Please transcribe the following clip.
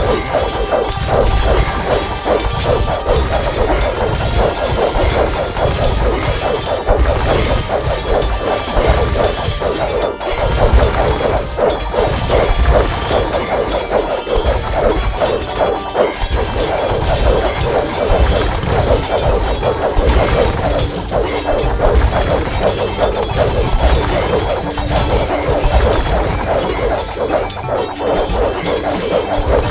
Oh!